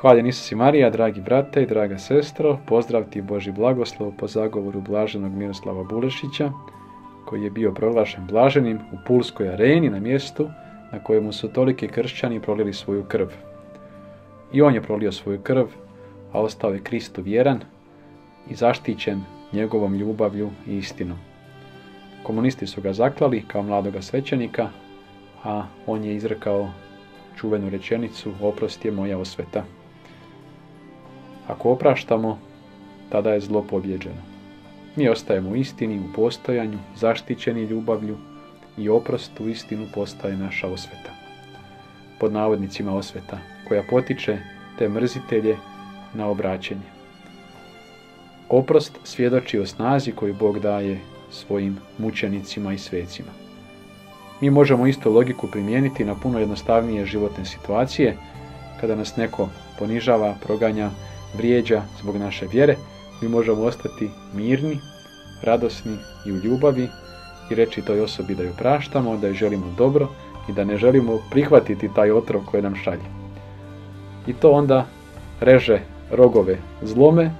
Hvaljen Isus i Marija, dragi brate i draga sestro, pozdrav ti Boži blagoslov po zagovoru blaženog Miroslava Bulešića, koji je bio proglašen blaženim u Pulskoj areni na mjestu na kojemu su toliki kršćani prolili svoju krv. I on je prolio svoju krv, a ostao je Kristu vjeran i zaštićen njegovom ljubavlju i istinom. Komunisti su ga zaklali kao mladoga svećenika, a on je izrekao čuvenu rečenicu oprost je moja osveta. Ako opraštamo, tada je zlo pobjeđeno. Mi ostajemo u istini, u postojanju, zaštićeni ljubavlju i oprost u istinu postaje naša osveta. Pod navodnicima osveta, koja potiče te mrzitelje na obraćenje. Oprost svjedoči o snazi koju Bog daje svojim mučenicima i svecima. Mi možemo istu logiku primijeniti na puno jednostavnije životne situacije, kada nas neko ponižava, proganja, vrijeđa zbog naše vjere, mi možemo ostati mirni, radosni i u ljubavi i reći toj osobi da ju praštamo, da joj želimo dobro i da ne želimo prihvatiti taj otrov koji nam šalje. I to onda reže rogove zlome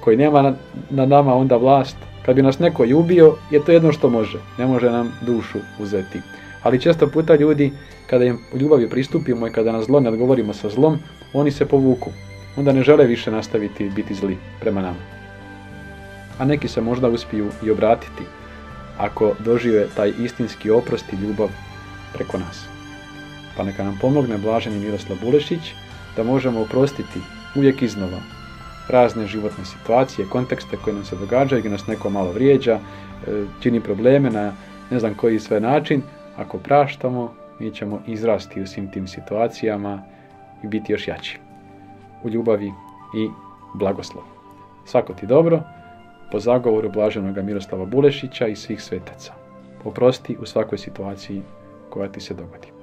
koji nema na nama onda vlast. Kad bi nas neko i ubio, je to jedno što može. Ne može nam dušu uzeti. Ali često puta ljudi, kada im u ljubavi pristupimo i kada nas zlo ne odgovorimo sa zlom, oni se povuku. Onda ne žele više nastaviti biti zli prema nama. A neki se možda uspiju i obratiti ako dožive taj istinski oprost i ljubav preko nas. Pa neka nam pomogne blaženi Miroslav Bulešić da možemo oprostiti uvijek iznova razne životne situacije, kontekste koje nam se događaju, gdje nas neko malo vrijeđa, e, čini probleme na ne znam koji sve način. Ako praštamo, mi ćemo izrasti u svim tim situacijama i biti još jači u ljubavi i blagoslovu. Svako ti dobro, po zagovoru blaženog Miroslava Bulešića i svih svetaca. Oprosti u svakoj situaciji koja ti se dogodi.